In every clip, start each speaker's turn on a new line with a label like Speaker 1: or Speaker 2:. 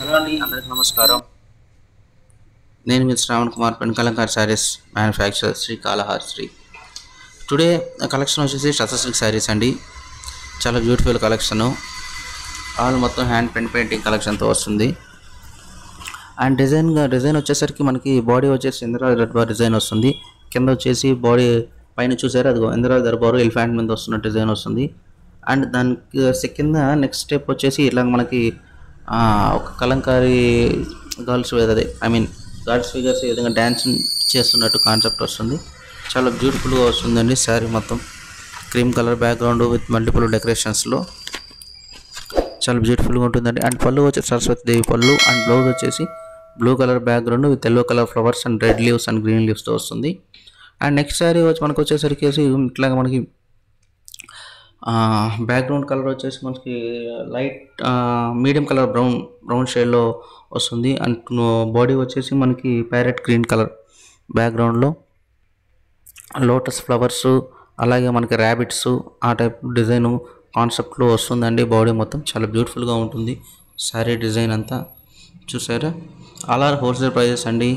Speaker 1: Hello అండి అందరికి నమస్కారం. నేను మీ Shravan Kumar పెన్కలంకార్ saris manufacturer Sri Kalahasti today collection వచ్చేసి టస సిల్క్ శారీస్ అండి. చాలా బ్యూటిఫుల్ కలెక్షను ఆల్ మొత్తం హ్యాండ్ పెయింట్ పెయింటింగ్ కలెక్షన్తో వస్తుంది. అండ్ డిజైన్ డిజైన్ వచ్చేసరికి మనకి బాడీ వచ్చేసి ఇంద్రా దర్బార్ డిజైన్ వస్తుంది. కింద వచ్చేసి బాడీ పైన చూసారు? అది ఇంద్రా దర్బారు ఎలిఫెంట్ మీద వస్తున్న డిజైన్ వస్తుంది. అండ్ దానికి కింద నెక్స్ట్ స్టెప్ వచ్చేసి ఇలా మనకి ఒక కలంకారీ గర్ల్స్ అదే. ఐ మీన్ గర్ల్స్ ఫిగర్స్ ఈ విధంగా డ్యాన్స్ చేస్తున్నట్టు కాన్సెప్ట్ వస్తుంది. చాలా బ్యూటిఫుల్గా వస్తుందండి శారీ మొత్తం. Cream colour background with multiple డెకరేషన్స్లో చాలా బ్యూటిఫుల్గా ఉంటుందండి. అండ్ పళ్ళు వచ్చి సరస్వతి దేవి పళ్ళు అండ్ బ్లౌజ్ వచ్చేసి blue colour background with yellow colour flowers and red leaves and green లీవ్స్తో వస్తుంది. అండ్ నెక్స్ట్ శారీ వచ్చి మనకు వచ్చేసరికి ఇట్లాగా మనకి బ్యాక్గ్రౌండ్ కలర్ వచ్చేసి మనకి light medium colour brown brown షేడ్లో వస్తుంది. అండ్ బాడీ వచ్చేసి మనకి ప్యారెట్ గ్రీన్ కలర్ బ్యాక్గ్రౌండ్లో లోటస్ ఫ్లవర్స్ అలాగే మనకి ర్యాబిట్స్ ఆ టైప్ డిజైన్ కాన్సెప్ట్లో వస్తుందండి. బాడీ మొత్తం చాలా బ్యూటిఫుల్గా ఉంటుంది. శారీ డిజైన్ అంతా చూసారా? అలా హోల్సేల్ ప్రైజెస్ అండి.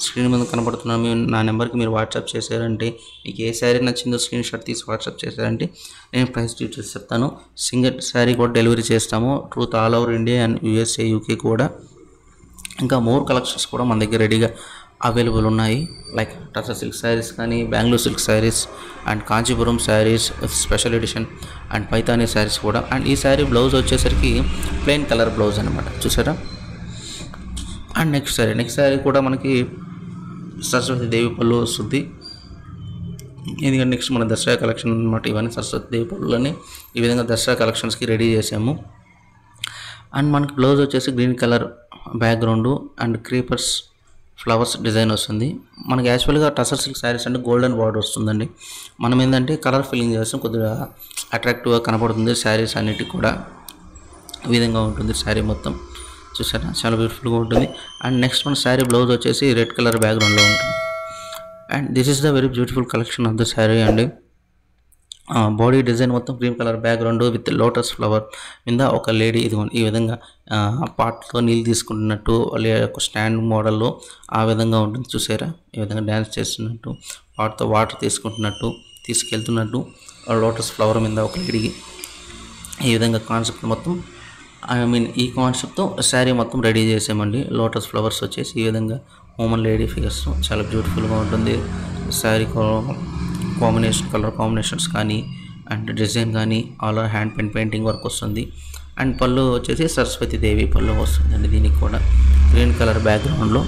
Speaker 1: స్క్రీన్ మీద కనబడుతున్న మీ నా నెంబర్కి మీరు వాట్సాప్ చేశారంటే మీకు ఏ శారీ నచ్చిందో స్క్రీన్ షాట్ తీసి వాట్సాప్ చేశారంటే నేను ప్రైస్ డీటెయిల్స్ చెప్తాను. సింగిల్ శారీ కూడా డెలివరీ చేస్తాము. Throughout all over India and USA UK కూడా. ఇంకా మోర్ కలెక్షన్స్ కూడా మన దగ్గర రెడీగా అవైలబుల్ ఉన్నాయి. లైక్ టసా సిల్క్ శారీస్ కానీ Bengaluru silk saris and Kanchipuram saris special edition and Paithani saris కూడా. అండ్ ఈ శారీ బ్లౌజ్ వచ్చేసరికి ప్లెయిన్ కలర్ బ్లౌజ్ అనమాట చూసారా? And next sari. Next sari కూడా మనకి సరస్వతి దేవి పళ్ళు వస్తుంది. ఎందుకంటే నెక్స్ట్ మన దసరా కలెక్షన్ అనమాట ఇవన్నీ సరస్వతి దేవి పళ్ళులని ఈ విధంగా దసరా కలెక్షన్స్కి రెడీ చేసాము. అండ్ మనకి బ్లౌజ్ వచ్చేసి green colour background and creepers flowers design వస్తుంది. మనకి యాక్చువల్గా టసర్ సిల్క్ శారీస్ అంటే గోల్డెన్ బార్డర్ వస్తుందండి. మనం ఏంటంటే కలర్ ఫిల్లింగ్ చేస్తాం కొద్దిగా అట్రాక్టివ్గా కనపడుతుంది శారీస్ అన్నిటికి కూడా. ఈ విధంగా ఉంటుంది శారీ మొత్తం. చూసారా? చాలా బ్యూటిఫుల్గా ఉంటుంది. అండ్ నెక్స్ట్ మన శారీ బ్లౌజ్ వచ్చేసి రెడ్ కలర్ బ్యాక్గ్రౌండ్లో ఉంటుంది. And this is the very beautiful collection of the sari అండి బాడీ డిజైన్ మొత్తం cream colour background with lotus flower మీద ఒక లేడీ ఇదిగోండి ఈ విధంగా పాటతో నీళ్ళు తీసుకుంటున్నట్టు వాళ్ళ యొక్క స్టాండ్ మోడల్లో ఆ విధంగా ఉంటుంది చూసారా? ఈ విధంగా డ్యాన్స్ చేస్తున్నట్టు పాటతో వాటర్ తీసుకుంటున్నట్టు తీసుకెళ్తున్నట్టు లోటస్ ఫ్లవర్ మీద ఒక లేడీ ఈ విధంగా కాన్సెప్ట్ మొత్తం ఐ మీన్ ఈ కాన్సెప్ట్తో శారీ మొత్తం రెడీ చేసామండి లోటస్ ఫ్లవర్స్ వచ్చేసి ఈ విధంగా ఉమెన్ లేడీ ఫిగర్స్ చాలా బ్యూటిఫుల్గా ఉంటుంది. శారీ కాంబినేషన్ కలర్ కాంబినేషన్స్ కానీ అండ్ డిజైన్ కానీ all over hand paint painting work వస్తుంది. అండ్ పళ్ళు వచ్చేసి సరస్వతి దేవి పళ్ళు వస్తుందండి దీనికి కూడా. గ్రీన్ కలర్ బ్యాక్గ్రౌండ్లో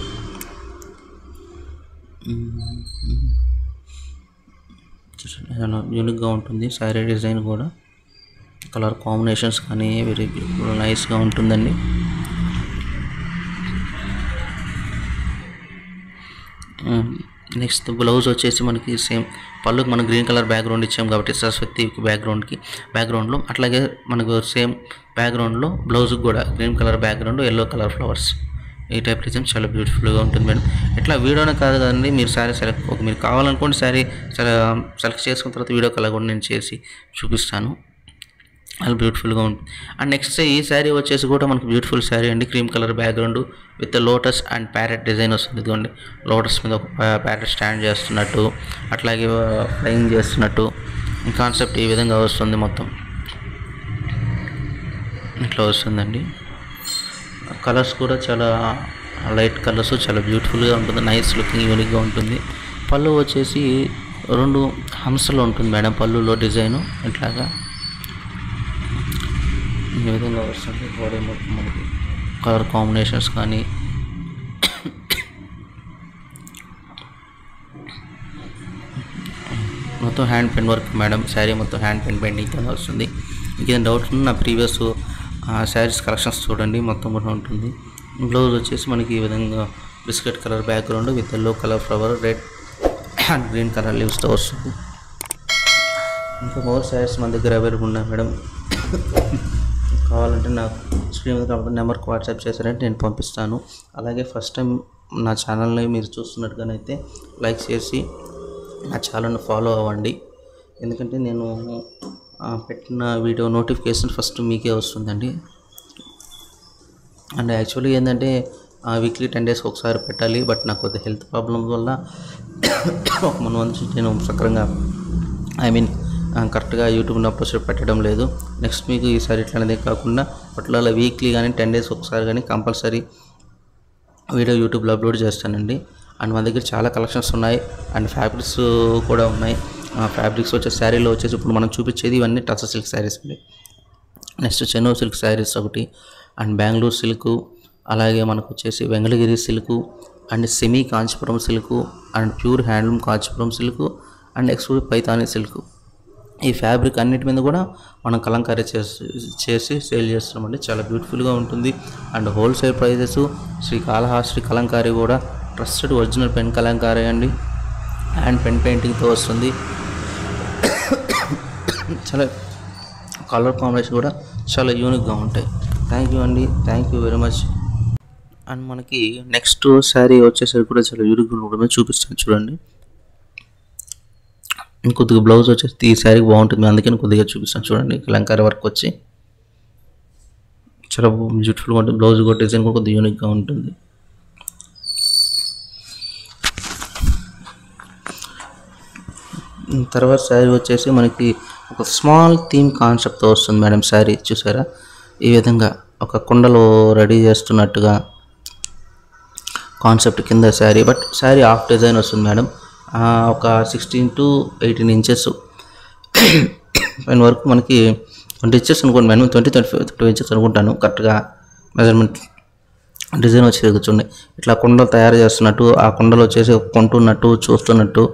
Speaker 1: యూనిక్గా ఉంటుంది. శారీ డిజైన్ కూడా. కలర్ కాంబినేషన్స్ కానీ వెరీ బ్యూటిఫుల్ నైస్గా ఉంటుందండి. నెక్స్ట్ బ్లౌజ్ వచ్చేసి మనకి సేమ్ పళ్ళుకి మనం గ్రీన్ కలర్ బ్యాక్గ్రౌండ్ ఇచ్చాం కాబట్టి సరస్వతి బ్యాక్గ్రౌండ్కి బ్యాక్గ్రౌండ్లో అట్లాగే మనకు సేమ్ బ్యాక్గ్రౌండ్లో బ్లౌజ్కి కూడా green colour background yellow colour flowers. ఈ టైప్ డిజైన్ చాలా బ్యూటిఫుల్గా ఉంటుంది మేడం. ఇట్లా వీడియోనే కాదు కదండి మీరు శారీ సెలెక్ట్ మీరు కావాలనుకోండి శారీ సెలెక్ట్ చేసుకున్న తర్వాత వీడియో కలర్ కూడా నేను చేసి చూపిస్తాను. చాలా బ్యూటిఫుల్గా ఉంటుంది. అండ్ నెక్స్ట్ ఈ శారీ వచ్చేసి కూడా మనకి బ్యూటిఫుల్ శారీ అండి. Cream colour background with lotus and parrot design వస్తుంది ఇదిగోండి. లోటస్ మీద ఒక ప్యారెట్ స్టాండ్ చేస్తున్నట్టు అట్లాగే ఫ్లయింగ్ చేస్తున్నట్టు కాన్సెప్ట్ ఈ విధంగా వస్తుంది మొత్తం. ఇట్లా వస్తుందండి. కలర్స్ కూడా చాలా లైట్ కలర్స్ చాలా బ్యూటిఫుల్గా ఉంటుంది. నైస్ లుకింగ్ యూనిక్గా ఉంటుంది. పళ్ళు వచ్చేసి రెండు హంసలు ఉంటుంది మేడం పళ్ళులో డిజైను. ఇట్లాగా ఈ విధంగా వస్తుంది బాడీ మొత్తం మనకి కలర్ కాంబినేషన్స్ కానీ మొత్తం hand paint work madam. Sari మొత్తం హ్యాండ్ పెయింట్ పెయింటింగ్తో వస్తుంది. ఇంకేదైనా డౌట్ ఉన్నా నా ప్రీవియస్ శారీస్ కలెక్షన్స్ చూడండి మొత్తం కూడా ఉంటుంది. బ్లౌజ్ వచ్చేసి మనకి ఈ విధంగా biscuit colour background with yellow colour flower red and green colour లీవ్స్తో వస్తుంది. ఇంకా మోర్ శారీస్ మన దగ్గర అవైలబుల్ ఉన్నాయి మేడం. కావాలంటే నాకు స్క్రీన్ మీద కాబట్టి నెంబర్కి వాట్సాప్ చేశారంటే నేను పంపిస్తాను. అలాగే ఫస్ట్ టైం నా ఛానల్ని మీరు చూస్తున్నట్టుగానైతే లైక్ చేసి నా ఛానల్ని ఫాలో అవ్వండి. ఎందుకంటే నేను పెట్టిన వీడియో నోటిఫికేషన్ ఫస్ట్ మీకే వస్తుందండి. అండ్ యాక్చువల్లీ ఏంటంటే వీక్లీ టెన్ డేస్ ఒకసారి పెట్టాలి. బట్ నాకు కొద్దిగా హెల్త్ ప్రాబ్లమ్స్ వల్ల ఒక మన మంత్ నుంచి నేను సక్రంగా ఐ మీన్ కరెక్ట్గా యూట్యూబ్లో అప్లోడ్ పెట్టడం లేదు. నెక్స్ట్ మీకు ఈసారి ఇట్లానే కాకుండా అట్లా వీక్లీ కానీ టెన్ డేస్ ఒకసారి కానీ కంపల్సరీ వీడియో యూట్యూబ్లో అప్లోడ్ చేస్తానండి. అండ్ మన దగ్గర చాలా కలెక్షన్స్ ఉన్నాయి. అండ్ ఫ్యాబ్రిక్స్ కూడా ఉన్నాయి. ఫ్యాబ్రిక్స్ వచ్చే శారీలో వచ్చేసి ఇప్పుడు మనం చూపించేది ఇవన్నీ టస సిల్క్ శారీస్ అండి. నెక్స్ట్ చెన్నో సిల్క్ శారీస్ ఒకటి అండ్ బెంగళూరు సిల్క్ అలాగే మనకు వచ్చేసి Venkatagiri silk and semi Kanchipuram silk and pure handloom Kanchipuram silk and exclusive Paithani silk. ఈ ఫ్యాబ్రిక్ అన్నిటి మీద కూడా మనం కలంకారీ చేసి చేసి సేల్ చేస్తామండి చాలా బ్యూటిఫుల్గా ఉంటుంది. And wholesale prices Sri Kalahasti Kalamkari కూడా. ట్రస్టెడ్ ఒరిజినల్ పెన్ కలంకారీ అండి. అండ్ పెన్ పెయింటింగ్తో వస్తుంది. చాలా కలర్ కాంబినేషన్ కూడా చాలా యూనిక్గా ఉంటాయి. థ్యాంక్ యూ అండి. Thank you very much. And మనకి నెక్స్ట్ శారీ వచ్చేసరికి కూడా చాలా యూనిక్గా ఉండడమే చూపిస్తాను చూడండి. కొద్దిగా బ్లౌజ్ వచ్చేసి ఈ శారీ బాగుంటుంది. అందుకని కొద్దిగా చూపిస్తాను. చూడండి కలంకారీ వర్క్ వచ్చి చాలా బ్యూటిఫుల్గా ఉంటుంది. బ్లౌజ్ కూడా డిజైన్ కూడా కొద్దిగా యూనిక్గా ఉంటుంది. తర్వాత శారీ వచ్చేసి మనకి ఒక స్మాల్ థీమ్ కాన్సెప్ట్తో వస్తుంది మేడం శారీ చూసారా? ఈ విధంగా ఒక కుండలో రెడీ చేస్తున్నట్టుగా కాన్సెప్ట్ కింద sari but sari half design వస్తుంది మేడం. ఒక సిక్స్టీన్ టు ఎయిటీన్ ఇంచెస్ పైన వరకు మనకి ట్వంటీ ఇంచెస్ అనుకోండి. Madam twenty twenty five two inches అనుకుంటాను కరెక్ట్గా మెజర్మెంట్ డిజైన్ వచ్చి కూర్చోండి ఇట్లా కుండలు తయారు చేస్తున్నట్టు ఆ కుండలో వచ్చేసి కొంటున్నట్టు చూస్తున్నట్టు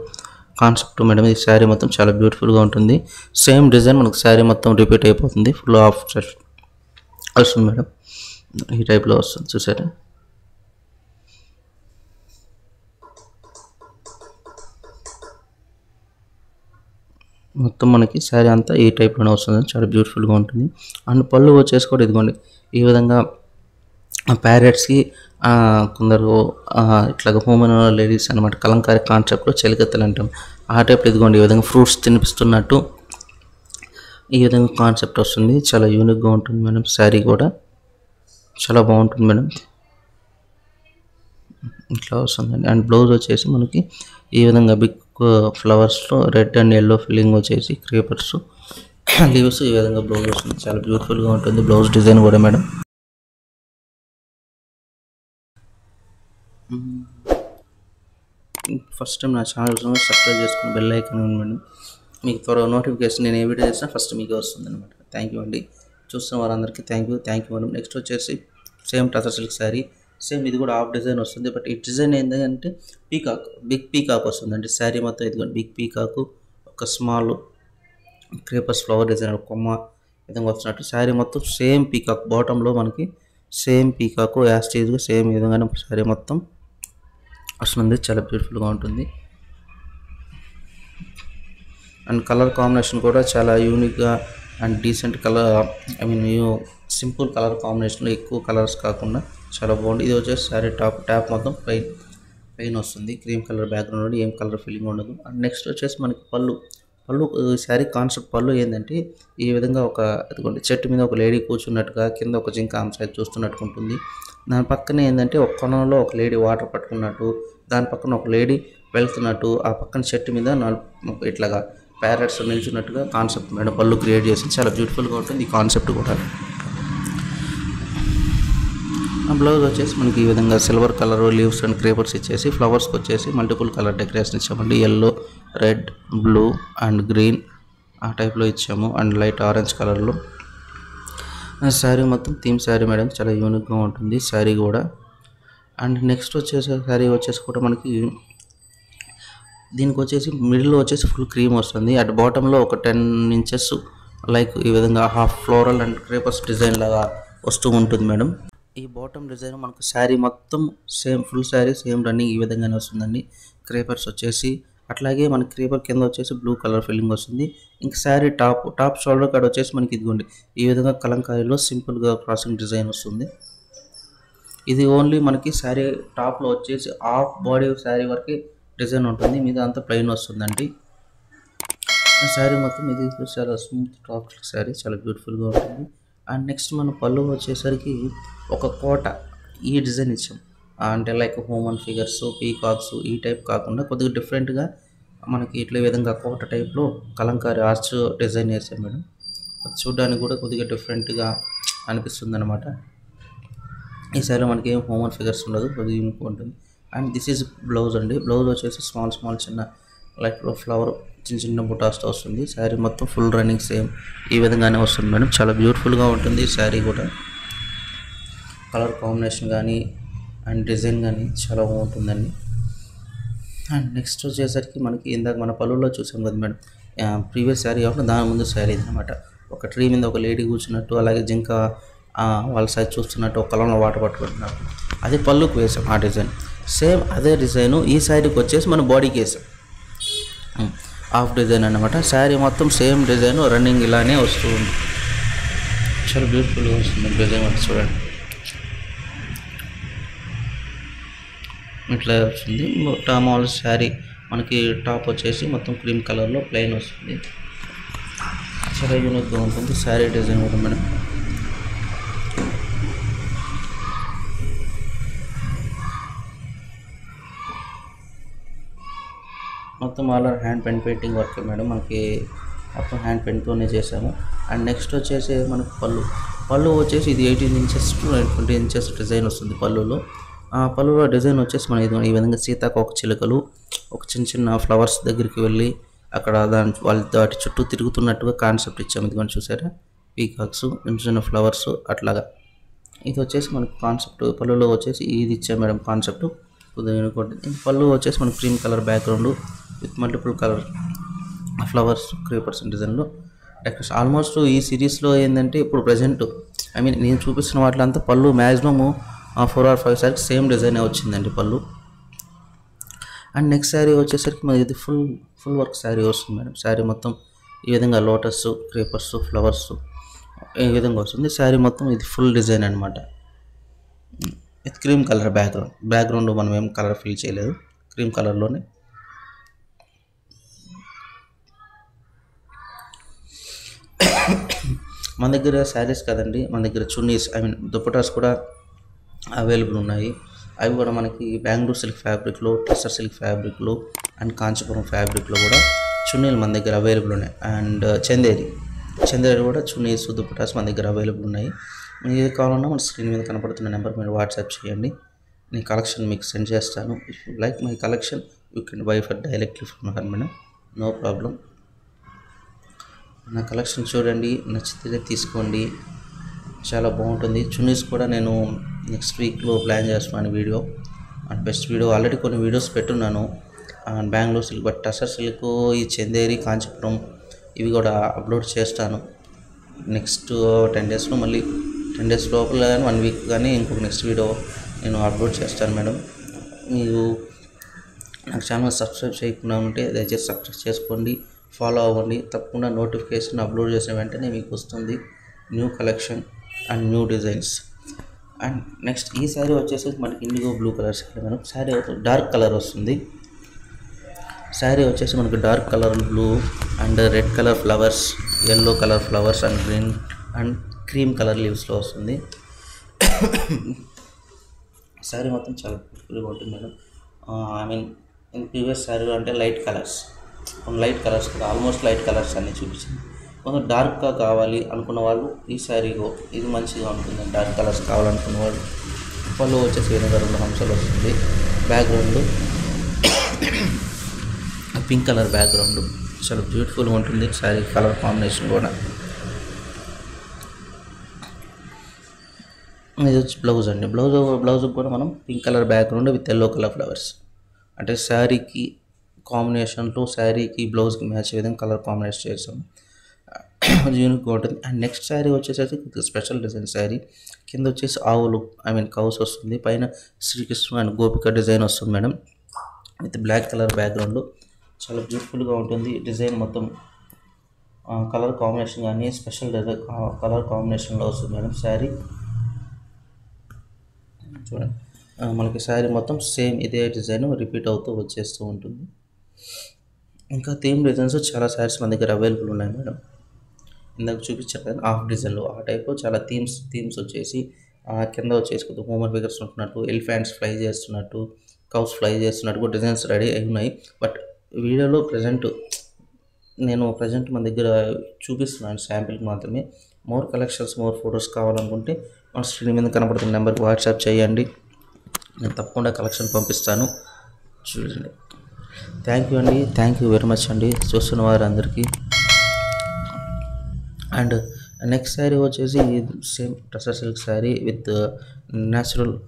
Speaker 1: కాన్సెప్ట్ మేడం. ఈ శారీ మొత్తం చాలా బ్యూటిఫుల్గా ఉంటుంది. సేమ్ డిజైన్ మనకు శారీ మొత్తం రిపీట్ అయిపోతుంది. ఫుల్ ఆఫ్ వస్తుంది మేడం. ఈ టైప్లో వస్తుంది. చూసారా? మొత్తం మనకి శారీ అంతా ఈ టైప్లోనే వస్తుంది చాలా బ్యూటిఫుల్గా ఉంటుంది. అండ్ పళ్ళు వచ్చేసి కూడా ఇదిగోండి. ఈ విధంగా ప్యారెట్స్కి కొందరు ఇట్లా ఇట్లాగ లేడీస్ అనమాట కలంకారీ కాన్సెప్ట్లో చెలికత్తలు అంటాం. ఆ టైప్లో ఇదిగోండి ఈ విధంగా ఫ్రూట్స్ తినిపిస్తున్నట్టు ఈ విధంగా కాన్సెప్ట్ వస్తుంది. చాలా యూనిక్గా ఉంటుంది మేడం శారీ కూడా. చాలా బాగుంటుంది మేడం. ఇట్లా వస్తుందండి. అండ్ బ్లౌజ్ వచ్చేసి మనకి ఈ విధంగా బిగ్ ఫ్లవర్స్లో రెడ్ అండ్ ఎల్లో ఫిల్లింగ్ వచ్చేసి క్రీపర్స్ లీవ్స్ ఈ విధంగా బ్లౌజ్ వస్తుంది చాలా బ్యూటిఫుల్గా ఉంటుంది. బ్లౌజ్ డిజైన్ కూడా మేడం. Hmm. ఫస్ట్ టైం నా ఛానల్ సబ్స్క్రైబ్ చేసుకుని బెల్ ఐకాన్ ఉంది మేడం. మీకు త్వరగా నోటిఫికేషన్ నేను ఏ వీడియో చేసినా ఫస్ట్ మీకు వస్తుంది అనమాట థ్యాంక్ యూ అండి. చూస్తున్న వారందరికీ thank you thank you madam. Next వచ్చేసి same tussar silk sari same ఇది కూడా హాఫ్ డిజైన్ వస్తుంది. బట్ ఈ డిజైన్ ఏంటంటే పీకాక్ బిగ్ పీకాక్ వస్తుంది. అంటే శారీ మొత్తం ఇది బిగ్ పీకాక్ ఒక స్మాల్ క్రేపర్స్ ఫ్లవర్ డిజైన్ కొమ్మ విధంగా వస్తున్నట్టు. శారీ మొత్తం సేమ్ పీకాక్ బాటంలో మనకి సేమ్ పీకాక్ యాస్టేజ్గా సేమ్ ఈ విధంగానే శారీ మొత్తం వస్తుంది. చాలా బ్యూటిఫుల్గా ఉంటుంది. అండ్ కలర్ కాంబినేషన్ కూడా చాలా యూనిక్గా and decent colour I mean simple colour కాంబినేషన్లో ఎక్కువ కలర్స్ కాకుండా చాలా బాగుంది. ఇది వచ్చేసి శారీ టాప్ ట్యాప్ మొత్తం ప్లెయిన్ ప్లెయిన్ వస్తుంది. క్రీమ్ కలర్ బ్యాక్గ్రౌండ్ ఏం కలర్ ఫీలింగ్ ఉండదు. అండ్ నెక్స్ట్ వచ్చేసి మనకి పళ్ళు. పళ్ళు శారీ కాన్సెప్ట్ పళ్ళు ఏంటంటే ఈ విధంగా ఒక ఇదిగోండి చెట్టు మీద ఒక లేడీ కూర్చున్నట్టుగా కింద ఒక జింక ఆమె చూస్తున్నట్టు ఉంటుంది. దాని పక్కనే ఏంటంటే ఒక కొనంలో ఒక లేడీ వాటర్ పట్టుకున్నట్టు దాని పక్కన ఒక లేడీ వెళ్తున్నట్టు ఆ పక్కన చెట్టు మీద నాలుగు ఇట్లాగా ప్యారెట్స్ నిల్చున్నట్టుగా కాన్సెప్ట్ మేడం పళ్ళు క్రియేట్ చేసి చాలా బ్యూటిఫుల్గా ఉంటుంది ఈ కాన్సెప్ట్ కూడా. బ్లౌజ్ వచ్చేసి మనకి ఈ విధంగా silver colour leaves and creepers ఇచ్చేసి ఫ్లవర్స్కి వచ్చేసి మల్టిపుల్ కలర్ డెకరేషన్ ఇచ్చామండి. Yellow red blue and green ఆ టైప్లో ఇచ్చాము. అండ్ లైట్ ఆరెంజ్ కలర్లో. శారీ మొత్తం థీమ్ శారీ మేడం. చాలా యూనిక్గా ఉంటుంది శారీ కూడా. అండ్ నెక్స్ట్ వచ్చేసి శారీ వచ్చేసి కూడా మనకి దీనికి వచ్చేసి మిడిల్లో వచ్చేసి ఫుల్ క్రీమ్ వస్తుంది. అట్ బాటంలో ఒక టెన్ ఇంచెస్ లైక్ ఈ విధంగా half floral and creepers design లాగా వస్తూ ఉంటుంది మేడం. ఈ బాటమ్ డిజైన్ మనకు శారీ మొత్తం same full sari same running ఈ విధంగానే వస్తుందండి. క్రేపర్స్ వచ్చేసి అట్లాగే మన క్రేపర్ కింద వచ్చేసి బ్లూ కలర్ ఫిల్లింగ్ వస్తుంది. ఇంక sari top top shoulder card వచ్చేసి మనకి ఇదిగోండి. ఈ విధంగా కలంకారీలో సింపుల్గా క్రాసింగ్ డిజైన్ వస్తుంది. ఇది ఓన్లీ మనకి శారీ టాప్లో వచ్చేసి హాఫ్ బాడీ శారీ వరకు డిజైన్ ఉంటుంది. మీద అంతా ప్లెయిన్ వస్తుందండి. శారీ మొత్తం ఇది చాలా స్మూత్ టాప్ శారీ చాలా బ్యూటిఫుల్గా ఉంటుంది. అండ్ నెక్స్ట్ మన పళ్ళు వచ్చేసరికి ఒక కోట ఈ డిజైన్ ఇచ్చాం. అంటే లైక్ హ్యూమన్ ఫిగర్స్ పీకాక్స్ ఈ టైప్ కాకుండా కొద్దిగా డిఫరెంట్గా మనకి ఇట్లా విధంగా కోట టైప్లో కలంకారీ ఆర్చ్ డిజైన్ చేసాం మేడం. అది చూడడానికి కూడా కొద్దిగా డిఫరెంట్గా అనిపిస్తుంది అనమాట ఈ మనకి ఏం హోమన్ ఫిగర్స్ ఉండదు కొద్దిగా ఉంటుంది. అండ్ దిస్ ఈజ్ బ్లౌజ్ అండి. బ్లౌజ్ వచ్చేసి స్మాల్ స్మాల్ చిన్న లైక్ ఫ్లవర్ చిన్న చిన్న బుటాస్తో వస్తుంది. శారీ మొత్తం ఫుల్ రన్నింగ్ సేమ్ ఈ విధంగానే వస్తుంది మేడం. చాలా బ్యూటిఫుల్గా ఉంటుంది శారీ కూడా. కలర్ కాంబినేషన్ కానీ అండ్ డిజైన్ కానీ చాలా బాగుంటుందండి. అండ్ నెక్స్ట్ వచ్చేసరికి మనకి ఇందాక మన పళ్ళులో చూసాం కదా మేడం. ప్రీవియస్ శారీ కాకుండా దాని ముందు శారీ అనమాట ఒక ట్రీ మీద ఒక లేడీ కూర్చున్నట్టు అలాగే జింక వాళ్ళ సైడ్ చూస్తున్నట్టు ఒక కలంలో వాటర్ పట్టుకుంటున్నారు. అదే పళ్ళుకు వేసాం ఆ డిజైన్ సేమ్ అదే డిజైను ఈ సైడ్కి వచ్చేసి మన బాడీకి వేసాం. హాఫ్ డిజైన్ అనమాట శారీ మొత్తం సేమ్ డిజైన్ రన్నింగ్ ఇలానే వస్తూ ఉంది. చాలా బ్యూటిఫుల్గా వస్తుంది డిజైన్ అంటే చూడండి. ఇట్లా వస్తుంది. మామూలు శారీ మనకి టాప్ వచ్చేసి మొత్తం క్రీమ్ కలర్లో ప్లెయిన్ వస్తుంది. చాలా యూనిక్గా ఉంటుంది. శారీ డిజైన్ కూడా మేడం. మొత్తం all are hand pen painting work madam. మనకి మొత్తం హ్యాండ్ పెన్తోనే చేసాము అండ్ నెక్స్ట్ వచ్చేసి మనకు పళ్ళు. పళ్ళు వచ్చేసి ఇది eighteen inches to twenty inches design వస్తుంది పళ్ళులో. ఆ పళ్ళులో డిజైన్ వచ్చేసి మన ఇది ఈ విధంగా సీతాకోక చిలుకలు ఒక చిన్న చిన్న ఫ్లవర్స్ దగ్గరికి వెళ్ళి అక్కడ దాని వాళ్ళ వాటి చుట్టూ తిరుగుతున్నట్టుగా కాన్సెప్ట్ ఇచ్చాము. ఇది మనం చూసారా? పీకాక్స్ చిన్న చిన్న ఫ్లవర్స్ అట్లాగా. ఇది వచ్చేసి మనకు కాన్సెప్ట్ పళ్ళులో వచ్చేసి ఇది ఇచ్చాం మేడం కాన్సెప్ట్ కొద్దిగా పళ్ళు వచ్చేసి మనకు cream colour background with multiple colour flowers creepers డిజైన్లో డెకరేషన్ ఆల్మోస్ట్ ఈ సిరీస్లో ఏంటంటే ఇప్పుడు ప్రజెంట్ ఐ మీన్ నేను చూపిస్తున్న వాటిలో అంతా pallu maximum four or five సార్కి సేమ్ డిజైనే వచ్చిందండి పళ్ళు. అండ్ నెక్స్ట్ శారీ వచ్చేసరికి మనకి ఇది ఫుల్ ఫుల్ వర్క్ శారీ వస్తుంది మేడం. శారీ మొత్తం ఈ విధంగా లోటస్ క్రీపర్స్ ఫ్లవర్స్ ఈ విధంగా వస్తుంది. శారీ మొత్తం ఇది ఫుల్ డిజైన్ అనమాట ఇది క్రీమ్ కలర్ బ్యాక్గ్రౌండ్ బ్యాక్గ్రౌండ్ మనం ఏం కలర్ ఫిల్ చేయలేదు. క్రీమ్ కలర్లోనే మన దగ్గర శారీస్ కాదండి మన దగ్గర చున్నీస్ ఐ మీన్ దుప్పటాస్ కూడా అవైలబుల్ ఉన్నాయి. అవి కూడా మనకి బెంగళూరు సిల్క్ ఫ్యాబ్రిక్లో టెస్టర్ సిల్క్ ఫ్యాబ్రిక్లో అండ్ కాంచీపురం ఫ్యాబ్రిక్లో కూడా చున్నీలు మన దగ్గర అవైలబుల్ ఉన్నాయి. అండ్ uh, చందేరి చందేరి కూడా చున్నీస్ దుప్పటాస్ మన దగ్గర అవైలబుల్ ఉన్నాయి. మీకు ఏది కావాలన్నా మన స్క్రీన్ మీద కనపడుతున్న నెంబర్ మీరు వాట్సాప్ చేయండి. నేను కలెక్షన్ మీకు సెండ్ చేస్తాను. If you like my collection you can buy for directly from her madam no problem నా కలెక్షన్ చూడండి నచ్చితే తీసుకోండి. చాలా బాగుంటుంది. చున్నీస్ కూడా నేను నెక్స్ట్ వీక్లో ప్లాన్ చేస్తున్నాను video. And best video. Already కొన్ని వీడియోస్ పెట్టున్నాను. And Bengaluru silk but tussar silk ఈ చందేరి కాంచీపురం ఇవి కూడా అప్లోడ్ చేస్తాను. నెక్స్ట్ టెన్ డేస్లో మళ్ళీ టెన్ డేస్ లోపల కానీ వన్ వీక్ కానీ ఇంకొక నెక్స్ట్ వీడియో నేను అప్లోడ్ చేస్తాను మేడం. మీరు నాకు ఛానల్ సబ్స్క్రైబ్ చేయకుండా ఉంటే దయచేసి సబ్స్క్రైబ్ చేసుకోండి. ఫాలో అవ్వండి. తప్పకుండా నోటిఫికేషన్ అప్లోడ్ చేసిన వెంటనే మీకు వస్తుంది new collection and new designs. And next ఈ శారీ వచ్చేసి మనకి ఇండిగో బ్లూ కలర్ శారీ మనం శారీ డార్క్ కలర్ వస్తుంది. శారీ వచ్చేసి మనకి dark colour blue and red colour flowers yellow colour flowers and green and cream colour లీవ్స్లో వస్తుంది. శారీ మొత్తం చాలా బ్యూటిఫుల్గా ఉంటుంది madam. I mean in previous శారీలో అంటే light colours. Light colours almost light colours అన్నీ చూపించింది. కొంచెం డార్క్గా కావాలి అనుకున్న వాళ్ళు ఈ శారీ ఇది మంచిగా ఉంటుంది డార్క్ కలర్స్ కావాలనుకున్న వాళ్ళు వాళ్ళు వచ్చేసి విధంగా రెండు హంసలు వస్తుంది. బ్యాక్గ్రౌండ్ పింక్ కలర్ బ్యాక్గ్రౌండ్ చాలా బ్యూటిఫుల్గా ఉంటుంది శారీ కలర్ కాంబినేషన్ కూడా. ఇది వచ్చి బ్లౌజ్ అండి. బ్లౌజ్ బ్లౌజ్ కూడా మనం pink colour background with yellow colour flowers. అంటే శారీకి కాంబినేషన్లో శారీకి బ్లౌజ్కి మ్యాచ్ విధంగా కలర్ కాంబినేషన్ చేసాం యూనిక్గా ఉంటుంది. అండ్ నెక్స్ట్ శారీ వచ్చేసరికి స్పెషల్ డిజైన్ శారీ. కింద వచ్చేసి ఆవులు ఐ మీన్ కౌస్ వస్తుంది. పైన శ్రీకృష్ణ అండ్ గోపిక డిజైన్ వస్తుంది madam. With black colour background చాలా బ్యూటిఫుల్గా ఉంటుంది. డిజైన్ మొత్తం కలర్ కాంబినేషన్ కానీ స్పెషల్ డిజైన్ కలర్ కాంబినేషన్లో వస్తుంది మేడం శారీ. చూడండి. మనకి శారీ మొత్తం సేమ్ ఇదే డిజైన్ రిపీట్ అవుతూ వచ్చేస్తూ ఉంటుంది. ఇంకా థీమ్ డిజైన్స్ చాలా శారీస్ మన దగ్గర అవైలబుల్ ఉన్నాయి మేడం. ఇందాక చూపించారు కదా హాఫ్ డిజైన్లో ఆ టైప్లో చాలా థీమ్స్ థీమ్స్ వచ్చేసి కింద వచ్చేసి కొద్దిగా హ్యూమన్ ఫిగర్స్ ఉంటున్నట్టు ఎలిఫెంట్స్ ఫ్లై చేస్తున్నట్టు కౌస్ ఫ్లై చేస్తున్నట్టు కూడా డిజైన్స్ రెడీ అయి ఉన్నాయి. బట్ వీడియోలో ప్రజెంట్ నేను ప్రజెంట్ మన దగ్గర చూపిస్తున్నాను శాంపిల్కి మాత్రమే. మోర్ కలెక్షన్స్ మోర్ ఫొటోస్ కావాలనుకుంటే మన స్క్రీన్ మీద కనపడుతున్న నెంబర్కి వాట్సాప్ చేయండి. నేను తప్పకుండా కలెక్షన్ పంపిస్తాను. చూడండి. థ్యాంక్ యూ అండి. థ్యాంక్ యూ వెరీ మచ్ అండి. చూస్తున్న వారందరికీ. అండ్ నెక్స్ట్ శారీ వచ్చేసి same tussar silk sari with natural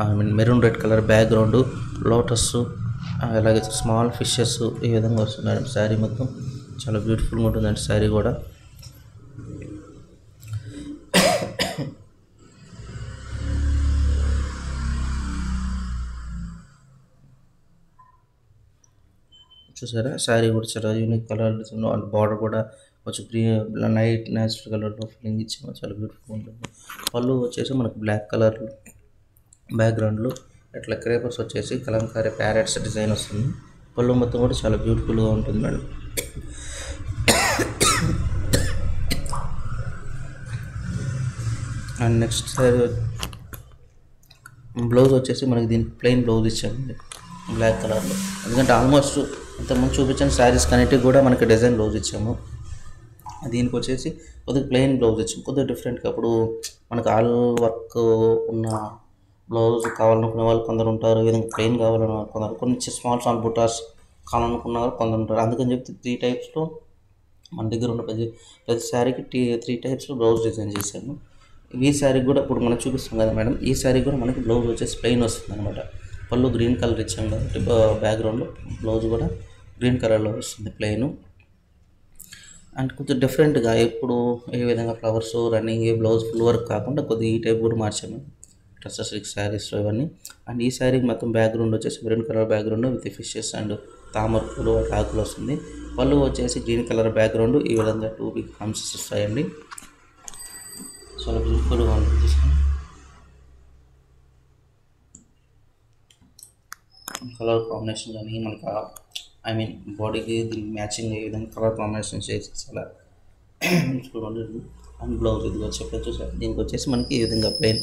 Speaker 1: I mean maroon red colour background lotus అలాగే స్మాల్ ఫిషెస్ ఈ విధంగా వస్తుంది మేడం శారీ మొత్తం చాలా బ్యూటిఫుల్గా ఉంటుందండి. శారీ కూడా. చూసారా? శారీ కూడా చాలా యూనిక్ కలర్ అండ్ బార్డర్ కూడా కొంచెం గ్రీన్ నైట్ న్యాచురల్ కలర్లో ఫీలింగ్ ఇచ్చాము చాలా బ్యూటిఫుల్ ఉంటుంది. పళ్ళు వచ్చేసి మనకు బ్లాక్ కలర్ బ్యాక్గ్రౌండ్లో అట్లా క్రేపర్స్ వచ్చేసి కలంకారీ ప్యారెట్స్ డిజైన్ వస్తుంది. పళ్ళు మొత్తం కూడా చాలా బ్యూటిఫుల్గా ఉంటుంది madam. And next sari blouse వచ్చేసి మనకి దీనికి ప్లెయిన్ బ్లౌజ్ ఇచ్చాము బ్లాక్ కలర్లో ఎందుకంటే ఆల్మోస్ట్ ఇంతకుముందు చూపించిన శారీస్ కన్నిటికి కూడా మనకి డిజైన్ బ్లౌజ్ ఇచ్చాము. దీనికి వచ్చేసి కొద్దిగా ప్లెయిన్ బ్లౌజ్ ఇచ్చాము. కొద్దిగా డిఫరెంట్గా అప్పుడు మనకు ఆల్ వర్క్ ఉన్న బ్లౌజ్ కావాలనుకునే వాళ్ళు కొందరు ఉంటారు. ఏదైనా ప్లెయిన్ కావాలన్న వాళ్ళు కొందరు. కొన్ని స్మాల్ స్మాల్ బుటాస్ కావాలనుకున్న వాళ్ళు కొందరు ఉంటారు. అందుకని చెప్పి త్రీ టైప్స్లో మన దగ్గర ఉన్న ప్రతి ప్రతి శారీకి టీ త్రీ టైప్స్లో బ్లౌజ్ డిజైన్ చేశాను ఈ శారీకి కూడా ఇప్పుడు మనం చూపిస్తాం కదా మేడం. ఈ శారీ కూడా మనకి బ్లౌజ్ వచ్చేసి ప్లెయిన్ వస్తుంది అనమాట పళ్ళు గ్రీన్ కలర్ ఇచ్చాం కాబట్టి బ్యాక్గ్రౌండ్లో బ్లౌజ్ కూడా గ్రీన్ కలర్లో వస్తుంది ప్లెయిన్ అండ్ కొంచెం డిఫరెంట్గా ఎప్పుడు ఏ విధంగా flowers running blouse full work కాకుండా కొద్దిగా ఈ టైప్ కూడా మార్చాము. డ్రెస్సెస్ శారీస్ ఇవన్నీ. అండ్ ఈ శారీకి మొత్తం బ్యాక్గ్రౌండ్ వచ్చేసి green colour background with fishes and తామర పూలు ఆకులు వస్తుంది. పళ్ళు వచ్చేసి గ్రీన్ కలర్ బ్యాక్గ్రౌండ్ ఈ విధంగా టూ బిగ్ కామ్సెస్ వస్తాయండి. చాలా బ్యూటిఫుల్గా ఉంటుంది కలర్ కాంబినేషన్ కానీ మనకు ఐ మీన్ బాడీకి దీనికి మ్యాచింగ్ అయ్యే విధంగా కలర్ కాంబినేషన్ చేసి చాలా చూడండి. అండ్ బ్లౌజ్ ఇదిగో చెప్పచ్చు సార్ దీనికి వచ్చేసి మనకి ఈ విధంగా ప్లెయిన్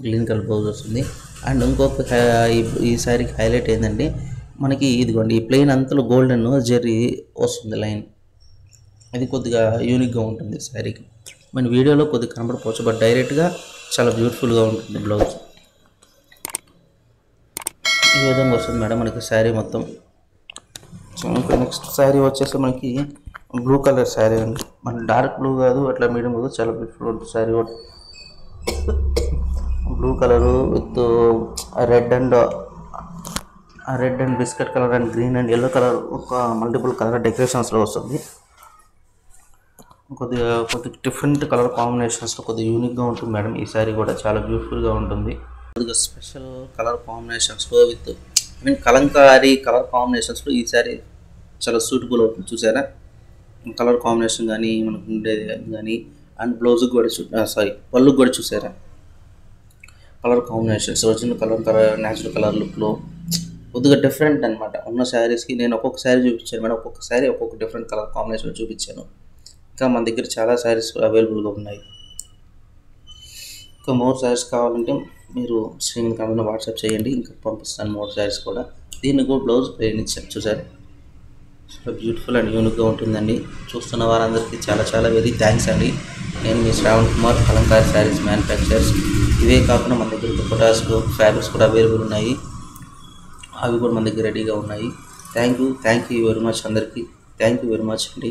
Speaker 1: గ్రీన్ కలర్ బ్లౌజ్ వస్తుంది. అండ్ ఇంకొక ఈ- సారీకి శారీకి హైలైట్ ఏంటంటే మనకి ఇదిగోండి ఈ ప్లెయిన్ అంతలో గోల్డెన్ జెర్రీ వస్తుంది లైన్. అది కొద్దిగా యూనిక్గా ఉంటుంది శారీకి మన వీడియోలో కొద్దిగా కనబడకపోవచ్చు బట్ డైరెక్ట్గా చాలా బ్యూటిఫుల్గా ఉంటుంది బ్లౌజ్ ఈ విధంగా వస్తుంది మేడం మనకి శారీ మొత్తం. సో ఇంకా నెక్స్ట్ శారీ వచ్చేసి మనకి బ్లూ కలర్ శారీ అండి. మన డార్క్ బ్లూ కాదు అట్లా మీడియం కాదు చాలా బ్యూటిఫుల్ ఉంటుంది శారీ కూడా. Blue colour with red and red and biscuit colour and green and yellow colour ఒక మల్టిపుల్ కలర్ డెకరేషన్స్లో వస్తుంది. కొద్దిగా కొద్దిగా డిఫరెంట్ కలర్ కాంబినేషన్స్లో కొద్దిగా యూనిక్గా ఉంటుంది మేడం ఈ శారీ కూడా. చాలా బ్యూటిఫుల్గా ఉంటుంది. కొద్దిగా special colour కాంబినేషన్స్లో with I mean Kalamkari colour కాంబినేషన్స్లో ఈ శారీ చాలా సూటబుల్ అవుతుంది. చూసారా? కలర్ కాంబినేషన్ కానీ మనకు ఉండేది కానీ అండ్ బ్లౌజ్కి కూడా చూ సారీ పళ్ళుకి కూడా చూసారా? Colour combinations original colour colour natural colour లుక్లో కొద్దిగా డిఫరెంట్ అనమాట ఉన్న శారీస్కి నేను ఒక్కొక్క శారీ చూపించాను మేడం. ఒక్కొక్క శారీ ఒక్కొక్క డిఫరెంట్ కలర్ కాంబినేషన్ చూపించాను. ఇంకా మన దగ్గర చాలా శారీస్ అవైలబుల్గా ఉన్నాయి. ఇంకా మోర్ శారీస్ కావాలంటే మీరు స్క్రీన్ కాకుండా వాట్సాప్ చేయండి ఇంకా పంపిస్తాను మోర్ శారీస్ కూడా. దీన్ని కూడా బ్లౌజ్ ప్లేన్ చూసారు? చాలా బ్యూటిఫుల్ అండ్ యూనిక్గా ఉంటుందండి. చూస్తున్న వారందరికీ చాలా చాలా వెరీ థ్యాంక్స్ అండి. నేను మీ శ్రావణ్ కుమార్ అలంకార్ శారీస్ మ్యానుఫ్యాక్చర్స్ ఇవే కాకుండా మన దగ్గర దుప్పటాస్ ఫ్యాబ్రిక్స్ కూడా అవైలబుల్ ఉన్నాయి. అవి కూడా మన దగ్గర రెడీగా ఉన్నాయి. Thank you thank you very much అందరికీ. థ్యాంక్ యూ వెరీ మచ్ అండి.